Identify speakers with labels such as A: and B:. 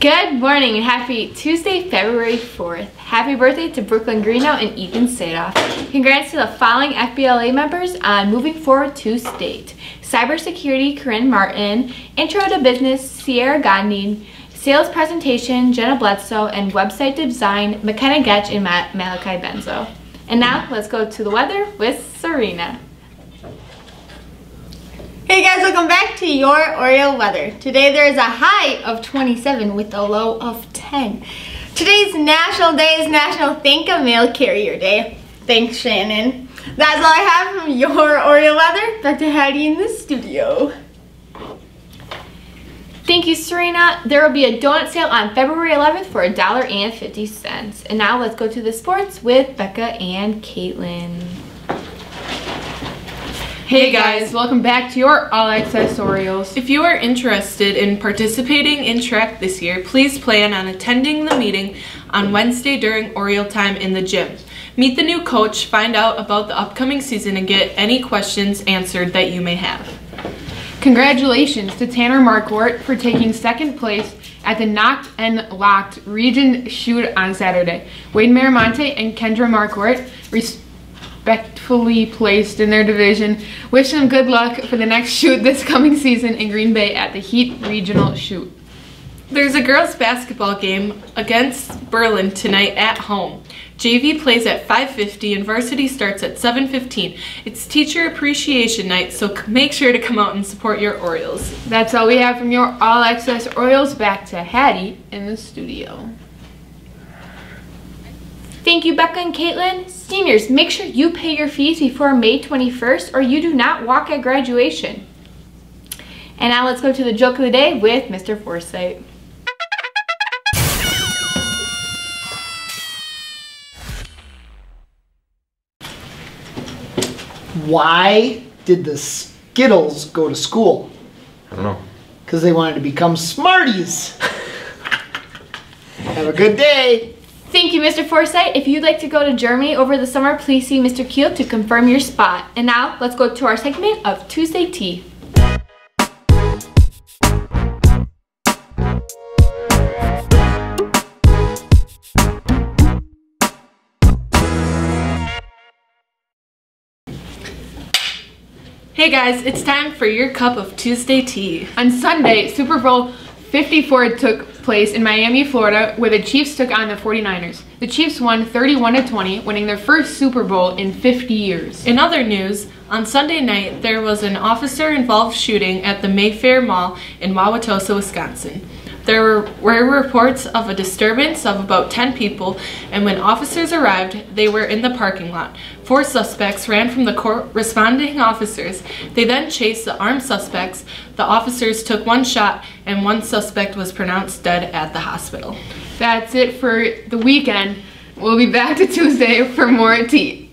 A: Good morning and happy Tuesday, February 4th. Happy birthday to Brooklyn Greeno and Ethan Sadoff. Congrats to the following FBLA members on moving forward to state. Cybersecurity, Corinne Martin. Intro to Business, Sierra Gondine. Sales Presentation, Jenna Bledsoe. And Website Design, McKenna Getch and Malachi Benzo. And now, let's go to the weather with Serena.
B: Hey guys, welcome back to your Oriole weather. Today there is a high of 27 with a low of 10. Today's national day is National Thank a Mail Carrier Day. Thanks, Shannon. That's all I have from your Oriole weather. Back to Hattie in the studio.
A: Thank you, Serena. There will be a donut sale on February 11th for $1.50. And now let's go to the sports with Becca and Caitlin.
C: Hey guys, welcome back to your All Access Orioles.
D: If you are interested in participating in track this year, please plan on attending the meeting on Wednesday during Oriole time in the gym. Meet the new coach, find out about the upcoming season, and get any questions answered that you may have.
C: Congratulations to Tanner Marquardt for taking second place at the Knocked and Locked Region Shoot on Saturday. Wade Miramonte and Kendra Marquardt respectfully placed in their division. Wish them good luck for the next shoot this coming season in Green Bay at the Heat Regional Shoot.
D: There's a girls basketball game against Berlin tonight at home. JV plays at 5.50 and varsity starts at 7.15. It's teacher appreciation night, so make sure to come out and support your Orioles.
C: That's all we have from your All Access Orioles. Back to Hattie in the studio.
A: Thank you, Becca and Caitlin. Seniors, make sure you pay your fees before May 21st or you do not walk at graduation. And now let's go to the joke of the day with Mr. Forsythe.
E: Why did the Skittles go to school?
F: I don't know.
E: Because they wanted to become Smarties. Have a good day.
A: Thank you, Mr. Forsythe. If you'd like to go to Germany over the summer, please see Mr. Keel to confirm your spot. And now, let's go to our segment of Tuesday Tea.
D: Hey guys, it's time for your cup of Tuesday tea.
C: On Sunday, Super Bowl 54 took place in Miami, Florida, where the Chiefs took on the 49ers. The Chiefs won 31-20, winning their first Super Bowl in 50 years.
D: In other news, on Sunday night, there was an officer-involved shooting at the Mayfair Mall in Wauwatosa, Wisconsin. There were, reports of a disturbance of about 10 people, and when officers arrived, they were in the parking lot. Four suspects ran from the responding officers. They then chased the armed suspects. The officers took one shot, and one suspect was pronounced dead at the hospital.
C: That's it for the weekend. We'll be back to Tuesday for more tea.